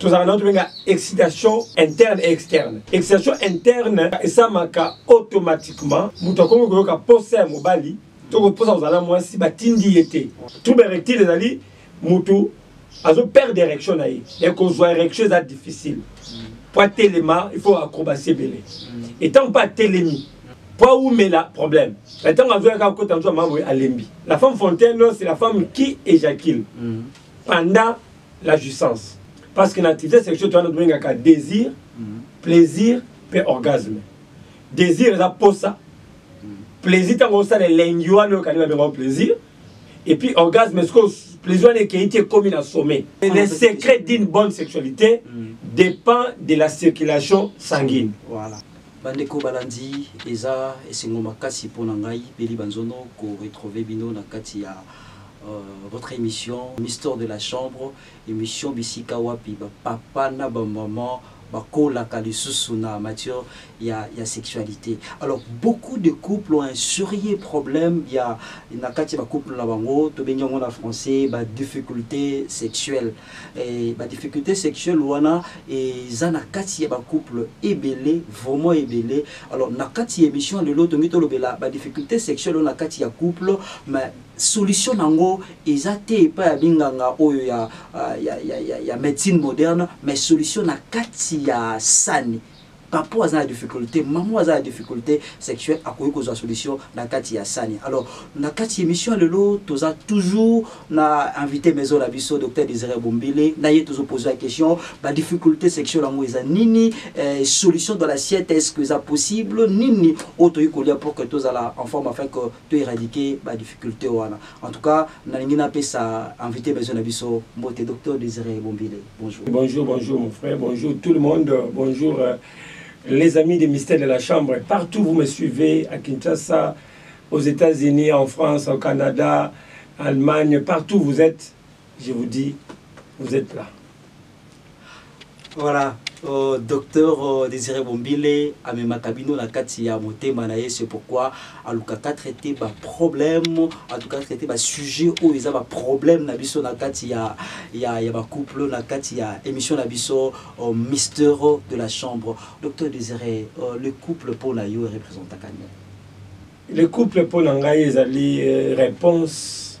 tozalaka na oyo tobenga excitation interne et externe excitation interne esamaka automatiquement moto akomi koyoka mposa ya mobali to mposa kozala na mwasi batindi ye te trouble rectile ezali moto azo perdre érection na ye mais kozwa érection eza difficile mpo atelema il faut acrobatie ebele etango mpo atelemi mpo awumela problème mais ntango azoyaka akota nzwa mama boye alembi la femme fontaine c'est la femme qui éjacule mm. pendant la jouissance parce que na activité sexuelle toyana tobengaka désir mm. plaisir mpe orgasme désir eza posa mm. plaisir ntango osala elengi wana oyo kani babengao plaisir et puis orgasme sikoyo plaisir wana ekei ti ekomi na sommet ah, le secret d'une bonne sexualité mm. dépend de la circulation sanguine voilà. bandeko balandi eza esengo makasi mpo na ngai beli banzono koretrouve bino na kati ya Euh, votre émission Mister de la Chambre, émission Bisika Wapi, ba papa na ba maman, ba kola kalisusu na matière ya, ya sexualité. Alors beaucoup de couples ont un sérieux problème ya na kati ba couple na bango, to bengi yango na français ba difficultés sexuelles. Et ba difficultés sexuelles wana et za na kati ya ba couple ebele, vraiment ebele. Alors na kati émission de l'autre, to lobela ba difficultés sexuelles na kati ya couple, mais Solution na ngo eza te epai ya minganga oyo ya, ya, ya, ya, ya medecine moderne, mais solution na kati ya sani. Papa oyo aza na difficulte, mama oyo aza na difficulte sexuelle akoki kozwa solution na kati ya sani. Alors, na kati ya emission ya lelo toza toujours na invité maison na biso Dr Desire Bombele, na ye tozo poser la question ba difficultés sexuelles yango eza nini, eh, solution dans l'assiette est-ce que eza possible, nini oyo toyi kolia pour que tozala en forme afin que to eradiquer ba difficultés wana en tout cas nalingi napesa invité maison na biso mbote docteur Désiré Bombile bonjour bonjour bonjour mon frère bonjour tout le monde bonjour euh, les amis des mystères de la chambre partout vous me suivez à Kinshasa aux États-Unis en France au Canada Allemagne partout vous êtes je vous dis vous êtes là voilà euh, docteur euh, désiré bombile amemaka bino na kati ya motema na ye c'est pourquoi alukaka traite baproblème aluka traite basujet oyo eza baproblème na biso na kati ya, ya, ya bacouple na kati ya émission na biso euh, mister de la chambre docteur désiré euh, le couple mpo na yo erepresentaka nini le couple mpo na ngai ezali euh, réponse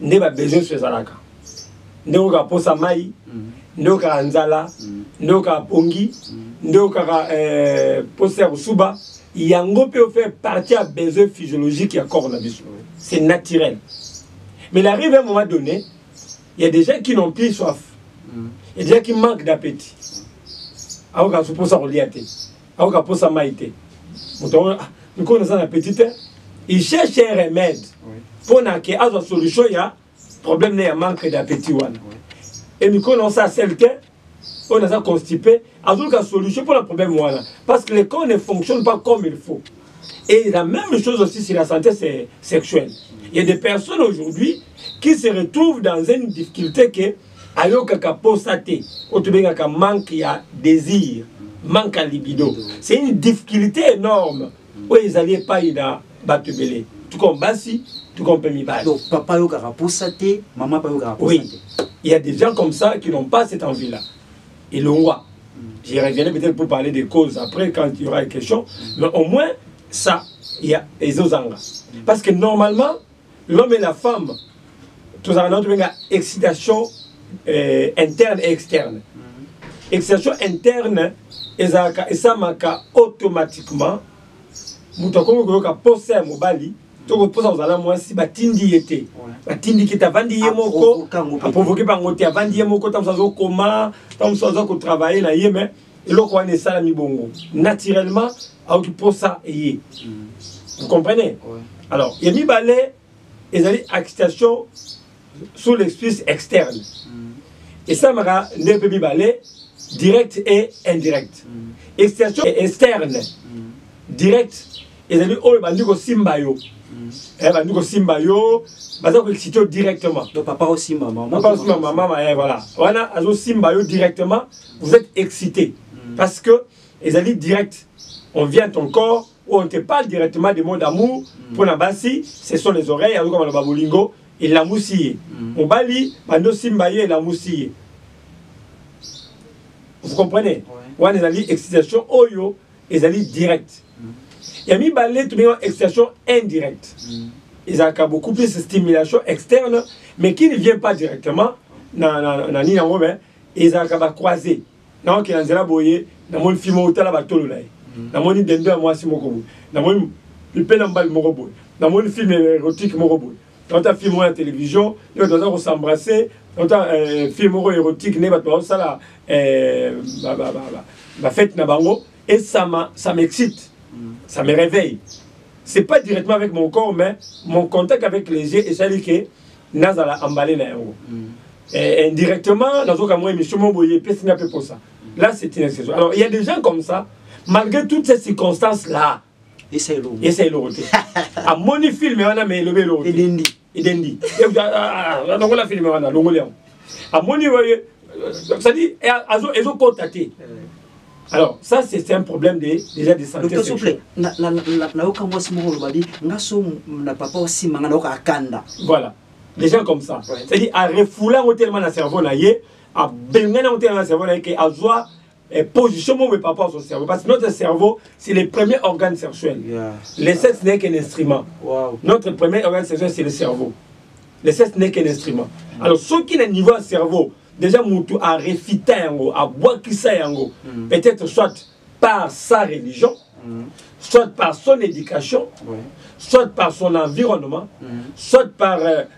nde ba besoin nyonso ezalaka nde okaka mposa mai mm. nde okaka nzala mm. nde okaka pongi mm. nde okaka eh, mposa ya kosuba yango mpe ofait partie ya besoin physiologique ya corps na biso c'est naturel mais il arrive un moment donné il y a des gens qui n'ont plus soif il y a des gens qui manquent d'appétit akoka mposa kolia te akoka posa mai te moto yango ah, mikolo naza na petit te il cherche un remède mpo na ke azwa solution ya problème na ya manque d'appétit wana e mikolo yango sa sel te oyo naza constipé azoluka solution mpo na problème wana parce que le corps ne fonctionne pas comme il faut et la même chose aussi sur la santé sexuelle il y a des personnes aujourd'hui qui se retrouvent dans une difficulté que ayokaka posa te oyo tobengaka manque ya désir manque ya libido c'est une difficulté énorme oyo ezali epai na bato ebele tuko basi tuko mpe mibali donc papa ayokaka posa te mama mpe ayokaka posa te oui. il y a des gens comme ça qui n'ont pas cette envie là elongwa je reviendrai peut-être pour parler des causes après quand il y aura une question mais au moins ça il y a ezozanga parce que normalement L'homme et la femme tozalaka na oyo tobenga excitation euh, interne et externe mm-hmm. excitation interne ezalaka esamaka automatiquement moto akomi koyoka posa ya mobali toko posa kozala mwasi batindi ye te batindi kete avandi ye moko aprovoke bango te avandi ye moko ntango mosusu azokoma ntango mosusu aza kotravaille na ye mai eloko wana esalami bongo naturellement auki mposa eye mm. vous comprenez ouais. alors ya mibale ezali excitation sous l'explice externe mm. esalamaka nde mpe mibale direct et indirect mm. excitation externe mm. direct ezali oyo bandi kosimba yo mm. eh, bandi kosimba yo baza koexcite yo directement papa osimba mama eh, voilà wana azosimba yo directement vous êtes excité mm. parce que ezali direct on vient ton corps ou on te parle directement des mots d'amour mm. mpo na basi ce sont les oreilles azoka maloba bolingo elamusi ye mobali bandi osimba ye elamusi ye vous comprenez wana ezali excitation oyo ezali direct ya mibale tobengaka excitation indirecte ezalaka beaucoup plus stimulation externe mais qui ne vient pas directement na, na, na nini yango me ezalaka bacroise naoke na nzela boye namoni fi moko tala batolo na ye namoni dendo ya mwasi moko boye namoni mpe na mbali moko boye namoni filme érotique moko boye tata film oyo ya television nde bato baza kosembrasse tata euh, film moko érotique nde bato bazosala euh, bafete na bango et ça m'excite mm. ça me réveille c'est pas directement avec mon corps mais mon contact avec les yeux esali ke nazala emballé na yango mm. indirectement nazoka mwa émission mo boye epesi nga mpe mposa là c'est une exception alors il y a des gens comme ça malgré toutes ces circonstances là esa eloko esa eloko te amoni film wana mais elobi eloko edendi edendi longola film wana longoli yango amoni c'est-à-dire ezokota te alors ça c'est un problème de, déjà de santé docteur souple nayoka mwasi moko oloba di nga so na papa osima nga nayoka akanda voilà des gens comme ça c'est-à-dire arefoula yango tellement na cerveau na ye abengani yango tellement na cerveau na ye ke azwa et position mon par rapport à cerveau. Parce que notre cerveau, c'est le premier organe sexuel. Le sexe n'est qu'un instrument. Notre premier organe sexuel, c'est le cerveau. Le sexe n'est qu'un instrument. Mm. Alors, ceux qui n'ont niveau cerveau, déjà, Moutou a réfité, a boire qui ça, mm. peut-être soit par sa religion, mm. soit par son éducation, oui. soit par son environnement, mm -hmm. soit par euh,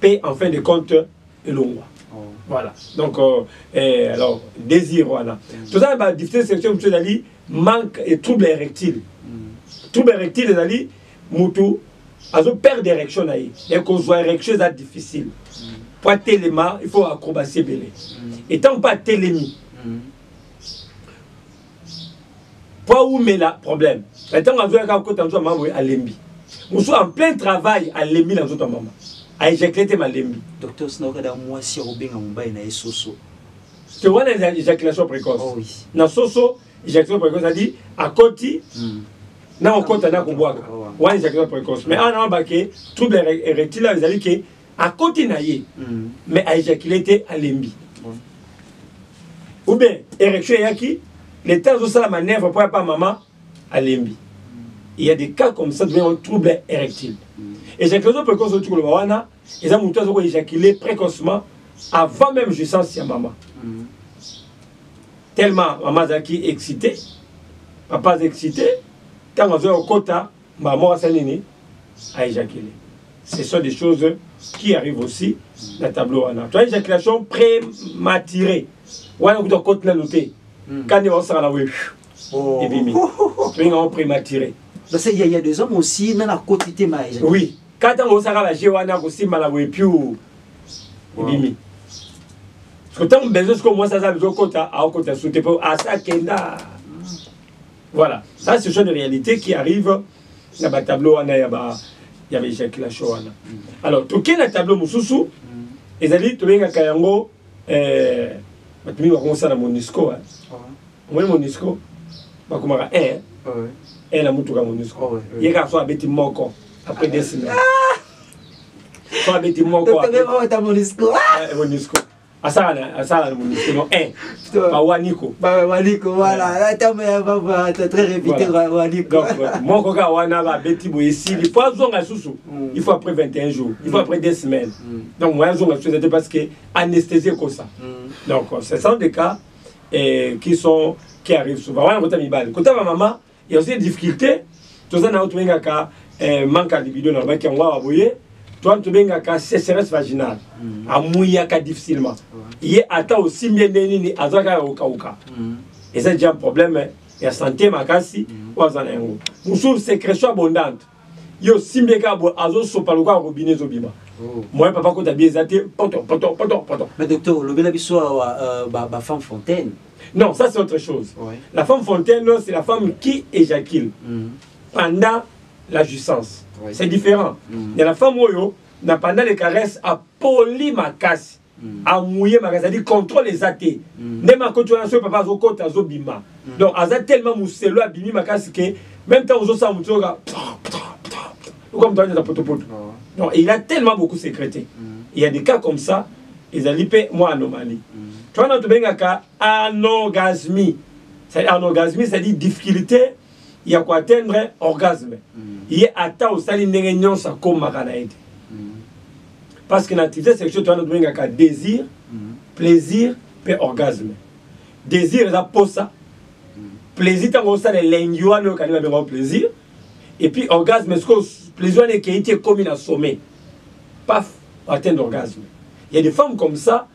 Pe en fin de compte elongwa. Oh. Voilà. Donc euh, eh, alors désir voilà. Mm. Tout ça ba difficulté sexuelle mutu ezali manque et trouble érectile. Mm. Trouble érectile ezali mutu azo perdre érection na ye. Et qu'on soit érection eza difficile. Mm. Po atelema il faut acrobatie belé. Mm. Etant pas atelemi. Mm. mpo awumela problème na ntango azwaki akota nzoto ya mama boye alembi mosusu en plein travail alembi na nzoto ya mama aejacule te malembi docteur sinakada mwasi ya kobenga mobali na ye soso te wana eza éjaculation précoce oh, oui. na soso éjaculation précoce adi akoti mm. na kokota na kobwaka oh, wana éjaculation précoce mais awa na mabake trouble erectile ezali ke akoti na ye mm. mais aejacule te alembi ou bien érection eyaki leta azosala manœuvre mpo ya pa mama alembi il y a des cas comme ça devient trouble érectile mm. éjaculation précoce oyo tikoloba wana eza motu aza koéjacule précocement avant même jouissance ya mama mm. tellement mama azalaki excité papa aza excité ntango azoya kokota Mbala moko asali nini? A ejaculer. Ce sont des choses qui arrivent aussi na tableau wana. Toi éjaculation prématurée. Wana kuta kote na lote. Hmm. Kande ba sala we. Oh. Ebimi. Tringa on prématuré. Parce qu'il y, y a des hommes aussi na la côte te ma éjaculation. Oui. Kata on sala la je wana ko simba la we piu. Ebimi. Parce que tant besoin ce que moi ça ça besoin kota a kota sous te po asa kenda. Voilà, ça ce sont des réalités qui arrivent na ba tableau wana ya ba ya ba éjaculation wana. Alors toke na tableau mosusu ezali tobengaka yango eh, bato mingi bakomi kosala monisco hein. omoni monisco bakomaka un eh, eh. eh, na motuka monisco ye kaka so abeti moko après desina so abeti moko monisco asala asala na munisi no eh ba waniko ba waniko voilà eh. la tamo ya ba ba ta très répété ba waniko donc euh, moko ka wana ba beti boye sili faut azonga susu mm. il faut après 21 jours il faut mm. après des semaines mm. donc moi azonga susu c'était parce que anesthésie ko ça donc euh, ce sont des cas et euh, qui sont qui arrivent souvent wana kota mibali kota ba maman ya aussi difficulté toza na oyo tobengaka eh, manque ya libido na lobaki yango awa boye toani tobengaka sécheresse vaginale mm. amuyaka difficilement ye ata osimbi ye ndenge nini aza kaka kokauka mm. eza deja problème ya sante makasi mm. oyo aza na yango mosusu sécrétion abondante yo osimbi ye kaka boye azosopa lokola robine ezobima oh. moye papa kota bie eza te poto poto poto poto mais docteur olobela biso awa euh, bafemme fontaine non ça c'est autre chose ouais. la femme fontaine c'est la femme qui éjacule mm. pendant la jouissance ouais. c'est différent mm. ya la femme oyo na pendant les caresses apoli makasi Mm. amouye maka ezali contrôle eza te mm. nde makoti wana soki papa azokota azobima mm. donc aza tellement moselo abimi makasi ke même ntango ozosala moto oyoka oka moto aza potopoto oh. donc il a tellement beaucoup secrété il y a des cas comme ça ezali mpe mwa anomalie to wana tobengaka anorgasmie anorgasmie c'est-à-dire difficulté ya koatteindre orgasme ye ata osali ndenge nyonso akomaka na ye te parce que na activité sexuelle towana tobengaka désir mhm. plaisir mpe orgasme désir eza posa mhm. plaisir ntango osala elengi wana oyo kani babengao plaisir et puis orgasme sikoyo plaisir wana ekei ti ekomi na sommet paf atteindre orgasme il y a des femmes comme ça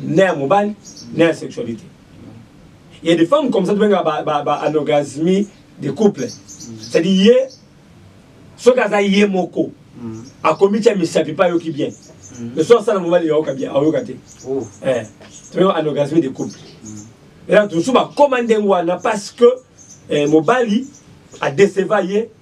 na ya mobali na ya sexualité il y a des femmes comme ça tobenga ba, ba, ba anogasmie de couple c'est-à-dire ye soki aza ye moko mm. akomi tia misapi mpe ayoki bien mm. mais soki asala mobali ayoka bien ayoka te oh. eh, tobenga anogasmie de couple mm. ea tosusu bakoma ndenge wana parce que eh, mobali adeseva ye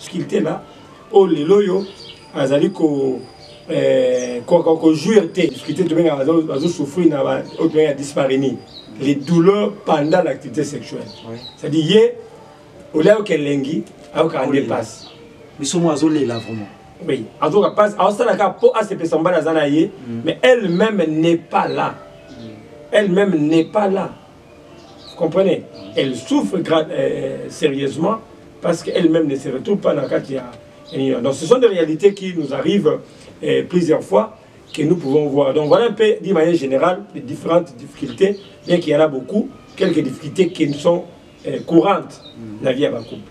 sculpteur oyo lelo oyo azali ko eh, kojouir te sculpteur tobengaka bazosouffrir na oyo tobengaka dispareni les douleurs pendant l'activité sexuelle c'est à dire ye olia yoka elengi ayokaka nde mpasi biso mwa azolela vraiment oui azoka mpasi aosala kaka mpo asepesa mobali aza na ye mm. mais elle même n'est pas là mm. elle même n'est pas là vous comprenez elle souffre euh, sérieusement parce qu'elle-même ne se retrouve pas dans le cadre donc ce sont des réalités qui nous arrivent euh, plusieurs fois que nous pouvons voir. Donc voilà un peu, d'une manière générale, les différentes difficultés, bien qu'il y en a beaucoup, quelques difficultés qui sont euh, courantes dans mm-hmm. la vie à couple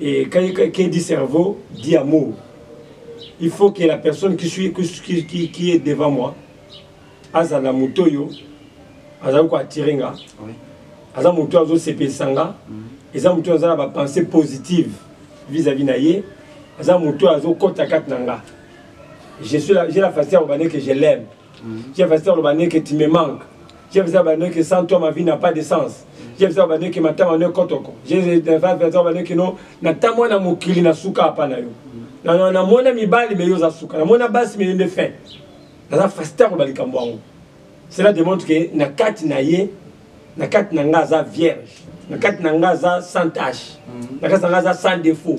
Et quand quelqu'un dit cerveau, dit amour. Il faut que la personne qui, suit, qui, qui, qui est devant moi, aza na moto yo, aza ko attirer nga. Oui. Aza moto azo sepelisa nga. Mm. Eza moto aza na ba pensée positive vis-à-vis na ye. Aza moto azo kota kat na nga. Je suis là, j'ai la facilité à que je l'aime. Jeff Esther aloba neke tu me manque. Jeff Esther aloba neke sans toi ma vie n'a pas de sens. Jeff Esther aloba neke matama no ekotoko. Jeff Esther aloba neke no natamwa na mokili na suka apa na yo. Namona mibali me yo oza suka. Namona basi me yo nde fin. Naza fasita koloba likambo yango. Cela démontre que na kati na ye na kati na nga aza vierge na kati na nga aza sans tache mm-hmm. na kati na nga aza sans défaut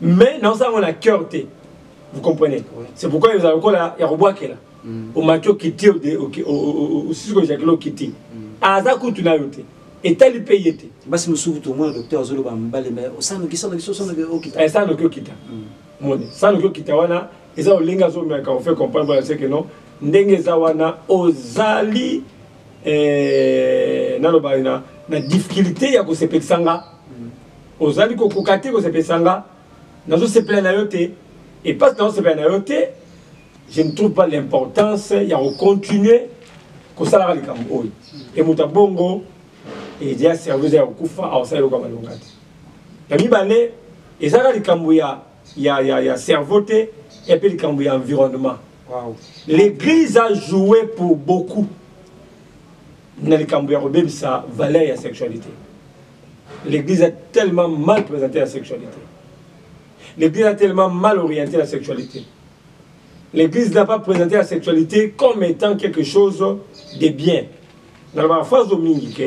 mais naosala yango na cœur te vous comprenez c'est pourquoi ozala lokola ya kobwakela mm. omaki okiti osisi kojakela okiti mm. aza kutu nayo te etali mpe ye te basi mosusu kutu omona docteur azoloba mibale me osanoki sanoki osanoki okita eh, sanoki okita mm. moni sanoki okita wana eza olingi azomeka ofe comprendre bana seke non ndenge eza wana ozali eh, naloba na na difficulté ya kosepelisa nga Ozali kokoka te kosepelisa nga, nazosepela na yo te, et parce que nazosepela na yo te, je ne trouve pas l'importance ya kocontinue kosalaka likambo oyo. E moto ya bongo edia service ya kokufa akosala eloko ya malonga te. Ya mibale ezalaka likambo ya, ya, ya, ya cerveau te ya mpe likambo ya environnement. Wow. L'église a joué pour beaucoup na likambo ya kobebisa valeur ya sexualité. l'église a tellement mal présenté la sexualité l'église a tellement mal orienté la sexualité l'Église n'a pas présenté la sexualité comme étant quelque chose de bien. Dans la phrase dominique,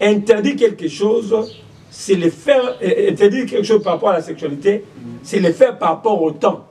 interdire quelque chose, c'est le faire, euh, interdire quelque chose par rapport à la sexualité, c'est le faire par rapport au temps,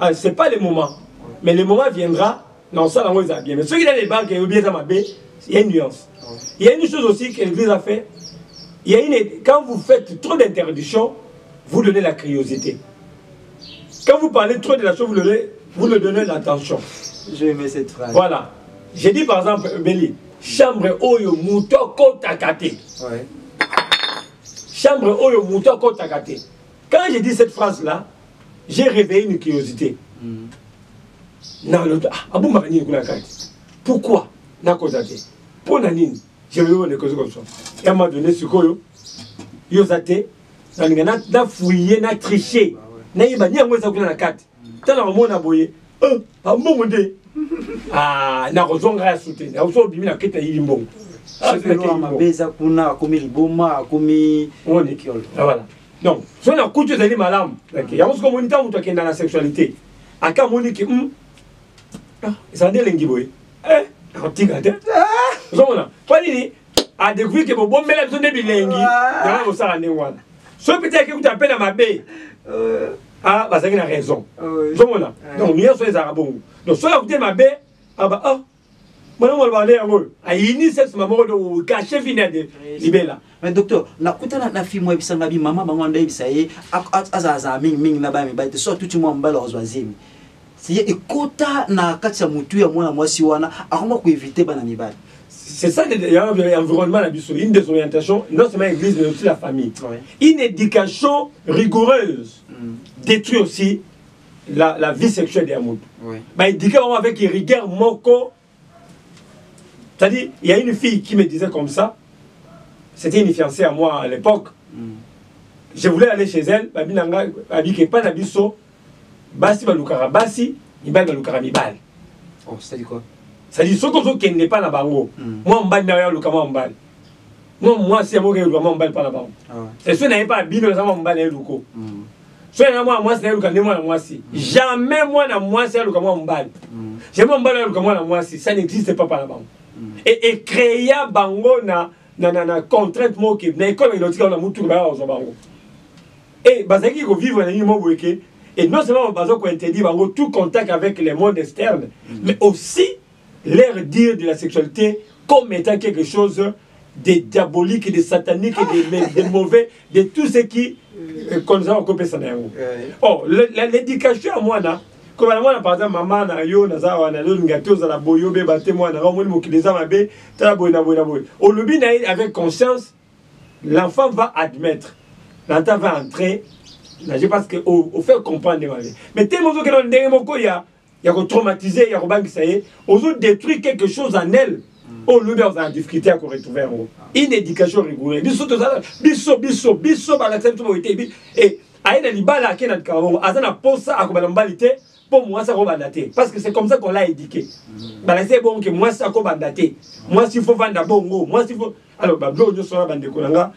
ah, c'est pas le moment mais le moment viendra na osala yango ezala bien mais soki nani ebanke eyobi eza mabe ya nuance ya une chose aussi que l'église a fait il y a une quand vous faites trop d'interdiction vous donnez la curiosité quand vous parlez trop de la chose vous donnez vous le donnez l'attention je aimais cette phrase voilà j'ai dit par exemple Béli chambre oyo moto akotaka te chambre oyo moto akotaka te quand j'ai dit cette phrase là j'ai réveillé une curiosité mm. na loto ah, abombaka nini kuna kati pourquoi nakoza te mpo na nini jeonekozi koso ya ma donné sikoyo yo oza te nalinga nafouille na triche nayeba ni yango eza kuna na kati tala omona boye euh, ambongo nde ah, nakozwa ngai ya sute nakoso obimi na kete ayili mbongo mabe eza kuna akomi liboma akomi ah, voilà donc so na kutu ezali malamu yango soki omoni ntango moto akenda na sexualité ake amoni ke hmm, ah, ezala nde elengi boye eh, akotika te ah! ozomona mpo nini adécouvrir ke bobombela biso nde bilengi ah! yango kosala ndenge wana soki mpe teke kuta mpe na mabe euh. ah, bazalaki na raison ozomona donc nyonso ezalaka bongo donc soki akuti mabe aba ah Mwana mwana bande yango oyo ayini sexe mama oyo to cache vie na de libela. Mais docteur, na kuta na na fimo ebisa ngabi mama bango ndo ebisa ye aza aza mingi mingi na ba mi ba te so tuti mwa mbala ozwa zemi. C'est ekota na kati ya mutu ya mwana mwasi wana akoma ko éviter bana mibali. C'est ça l'environnement la biso, une désorientation, non seulement l'église mais aussi la famille. Ouais. Une éducation rigoureuse mm. détruit aussi la, la vie sexuelle ya moto oui. baéduke bango avec rigueur moko c'est-à-dire il y a une fille qui me disait comme ça c'était une fiancée à moi à l'époque mm. je voulais aller chez elle babi na ngai abike epai na biso basi balukaka basi mibali balukaka mibali oh, c'est-à-dire quoi c'est-à-dire soki ozokende epai na bango mm. mwa mobali na yo aluka mwa mobali mwa mwasi yango okeluka mwa mobali epai na bango ah c'est soki na ye epai abino eza mwa mobali na ye luko mm. soki alinga mwana mwasi nayeluka nde mwana mwasi mm. jamais mwana mwasi aluka mwana mobali mm. jamais mwana mobali aluka mwana mwasi ça n'existe pas pala bango mm. e ecrea bango na, na, na, na contrainte moko ke na ekole bakenda otika na mutuka baya kozwa bango e bazalaki kovivre na nini mo boye ke et non seulement bazo kointerdire bango tout contact avec le monde externe mais aussi Leur dire de la sexualite comme etant quelque chose de diabolique, de satanique, de, de mauvais, de tout ce qui euh, konzala kopesa na yango. Oh, l'éducation ya mwana comme la mwana par exemple mama na yo naza wana yo linga te ozala boye obeba te mwana nga omoni mokili eza mabe tala boye na boye na boye olobi na ye avec conscience l'enfant va admettre l'enfant va entrer na je pense que ofai comprendre mabe mais te mozokenda ndenge moko ya ya ko traumatiser ya kobangisa ye ozo détruire quelque chose en elle oyo oh, lobi akozala difficulté ya koretrouve yango une éducation rigoureux biso tozala biso biso biso balakisa biso boye te eh, aye na libala ake na likambo bongo aza na mposa akobala mobali te mpo mwasi akobanda te parce que c'est comme ça qu'on l'a éduqué mm. balakisa ye bongo ke mwasi akobanda te mwasi fo vanda bongo mwasi fo alors bablo nyonso wana bandeko na nga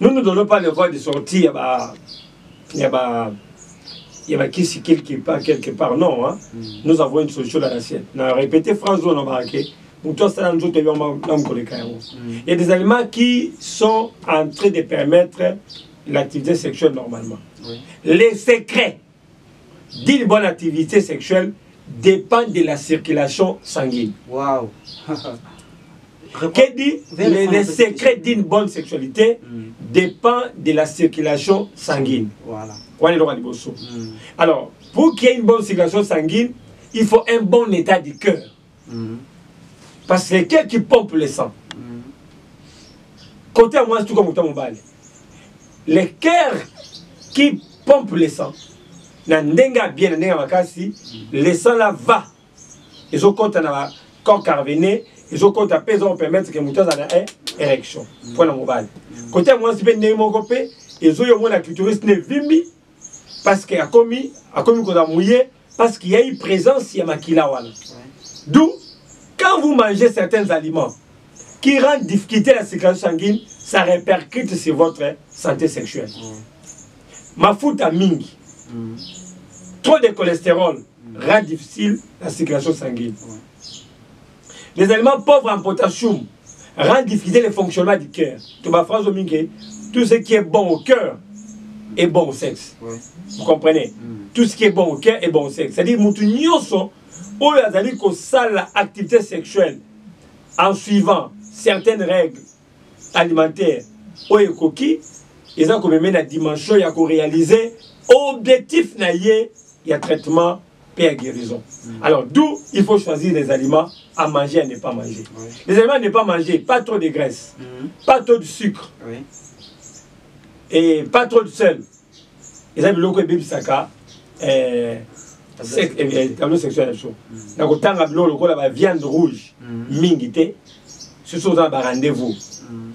Nous ne donnons pas le droit de sortie ya ba ya ba ya ba kisi quelque part quelque part non hein. Mm. Nous avons une solution dans la sienne. Na répéter phrase on a marqué moto asala nzoto ebamba na mokoleka yango mm. ya des aliments qui sont en train de permettre l'activité sexuelle normalement oui. les secrets d'une bonne activité sexuelle dépendent de la circulation sanguine. Waouh Que dit Les, secrets d'une bonne sexualité dépend mm. dépendent de la circulation sanguine. Voilà. Mm. Alors, pour qu'il y ait une bonne circulation sanguine, il faut un bon état du cœur. mm. parce que quel qui pompe le sang mm. kote ya mwasi tuka moto ya mobali le cœur qui pompe le sang na ndenge ya bien na ndenge ya makasi mm. le sang la va ezokɔta na corps carvene ezokɔta mpe ezopermettre ke moto azala na érection mpo na mobali kote ya mwasi mpe ndenge moko mpe ezoyomona clitoris na evimbi parce que akomi akomi kozala moye parce qu'il y a eu présence ya makila wana d'où quand vous mangez certains aliments qui rendent difficulté la circulation sanguine ça répercute sur votre santé sexuelle. Mm. Ma à Ming. Mm. trop de cholestérol rend difficile la circulation sanguine. Les aliments pauvres en potassium rendent difficile le fonctionnement du cœur. tout ce qui est bon au cœur est bon au sexe. Vous comprenez mm. Tout ce qui est bon au cœur est bon au sexe. C'est-à-dire, que nyoso, azali sale activité sexuelle en suivant certaines règles alimentaire oyo ekoki eza komeme na dimension ya korealize objectif na ye ya traitement paix à guérison. Alors, d'où il faut choisir les aliments à manger et à ne pas manger. Oui. Les aliments à ne pas manger, pas trop de graisse, mm. pas trop de sucre, oui. et pas trop de sel. Et ça, biloko et bibisaka, euh, tableau sexuel na biso na kotanga biloko lokola ba viande rouge mm. mingi te soso oza na ba rendez-vous mm.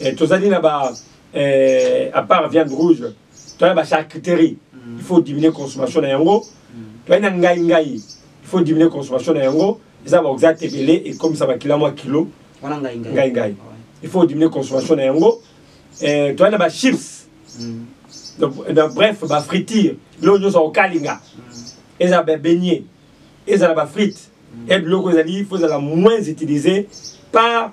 eh, tozali na ba eh, à part viande rouge toya ba charcuterie mm. il faut diminuer consommation na yango mm. toya na ngai ngai il faut diminuer consommation na yango eza ba oxate ebele ekomisa ba kilo mwa kilo wana ngai ngai ngai ngai ah il faut diminuer consommation na yango eh, toya na ba chips mm. donc, donc bref ba friture biloko nyonso okokalinga ezala ba beignet ezala ba frite e biloko ezali il faut ezala moins utilisé par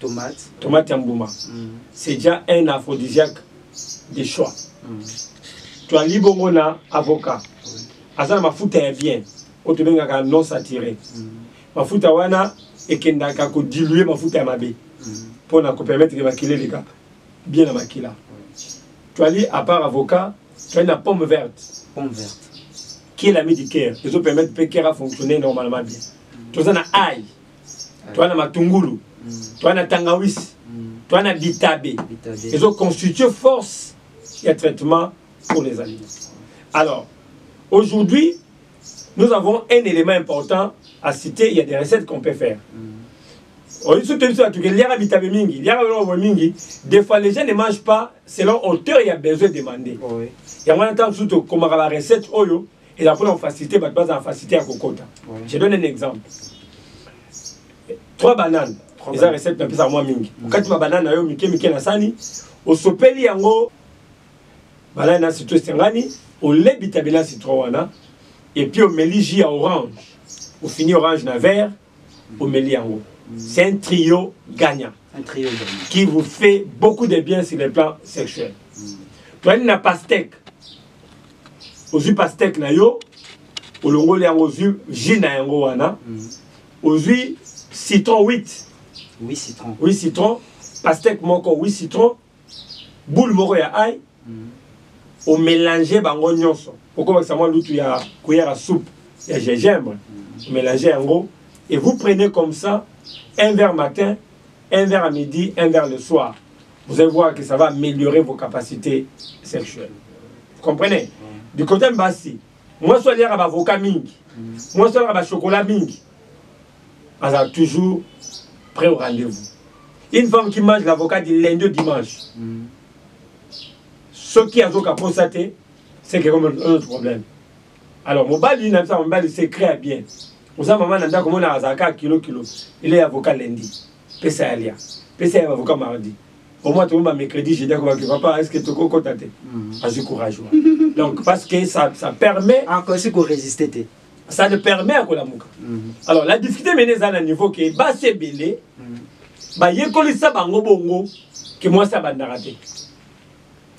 Tomate. Tomate ya mbuma. Mm. C'est déjà un aphrodisiaque de choix. Mm. Tu as libongo na avocat. Oui. Aza na mafuta ya bien. Oyo tobengaka non saturé. Mm. Mafuta wana ekendaka ko diluer mafuta ya mabe. Mm. Pour na ko permettre que makila eleka bien na makila. Oui. Tu as li à part avocat, tu as la pomme verte. Pomme verte. Qui est l'ami du cœur. Ils ont permettre que le cœur a fonctionné normalement bien. Mm. Tu as un ail. toa na matungulu toa na tangawisi toa na bitabe ezoconstitue force ya traitement pour les animaux alors aujourd'hui nous avons un élément important à citer il y a des recettes qu'on peut faire oyebi soki toyebi biso batuke liaka bitabe mingi liaka biloko mingi des fois les gens ne mangent pas selon hauteur ya besoin demandé yango wana ntango mosusu tokomaka barecette oyo et la pona facilité bato baza na facilité ya kokota je donne un exemple trois bananes eza recette napesaka mwa mingi mm. okati ma banane na yo mike mike na sani osopeli yango banane na citro esengani olebi tabe na citro wana epuis omeli jus ya orange ofini orange na vert omeli yango c'est un trio gagnant un trio gagnant qui vous fait beaucoup de bien sur le plan sexuel mm. toyani na pastèque ozwi pastèque na yo olongoli yango ozwi jus na yango wana mm. ozwi citron 8 oui citron oui citron pastèque moko oui citron boule moko ya ai omelange bango nyonso okobakisa mwa lutu ya kuyara soupe ya gingembre omelange yango et vous prenez comme ça un verre matin un verre à midi un verre le soir vous allez voir que ça va améliorer vos capacités sexuelles vous comprenez du côté mbasi mwasi aliaka bavoka mingi mwasi aliaka bachokola mingi azala toujours près au rendez-vous une femme qui mange l'avocat du lundi au dimanche mm. soki azoka posa te c'est que comme un autre problème alors mobali na biso mobali secret ya bien oza mama na ndako mona azalaka kilo kilo ele ya avocat lundi pesa ya lia pesa ya avocat mardi au moins tout le monde mercredi j'ai dit que papa est-ce que tu peux contacter mm. azui courage donc parce que ça ça permet encore si ko résister ça ne permet ya kolamuka mhm. alors la difficulté mene eza na niveau ke basi ebele mhm. bayekolisa bango bongo ke mwasi abandaka te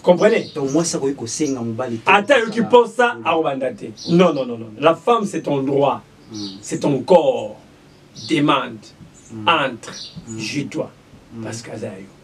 comprenez donc mwasi akoki kosenga mobali te ata yoki mposa akobanda te non non non la femme c'est ton droit mm. c'est ton corps demande mm. entre mm. jus toi mm. parce que aza yo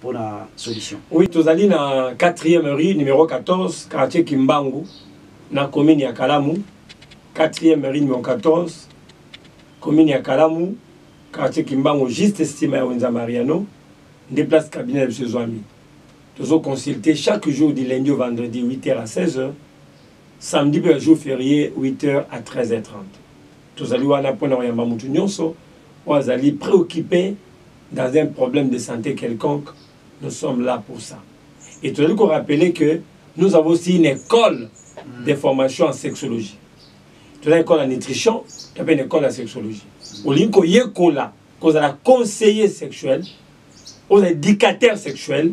pour la solution. Oui, tozali na 4e rue numéro 14, quartier Kimbangu, na commune ya Kalamu. 4e rue numéro 14, commune ya Kalamu, quartier Kimbangu, juste estima ya Wenza Mariano, nde place cabinet de Zouami. Tozo consulter chaque jour du lundi au vendredi 8h à 16h. Samedi mpe ba jours feries 8 heures à 13 heures 30 tozali wana mpo na koyamba moto nyonso oyo azali preoccupe dans un problème de santé quelconque nous sommes là pour ça et tozali korappeler que nous avons aussi une école de formation en sexologie toza école ya nutrition to mpe na école ya sexologie olingi koyekola kozala conseiller sexuel ozala éducateur sexuel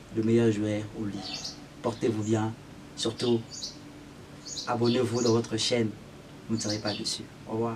le meilleur joueur au lit. Portez-vous bien. Surtout, abonnez-vous dans votre chaîne. Vous ne serez pas dessus. Au revoir.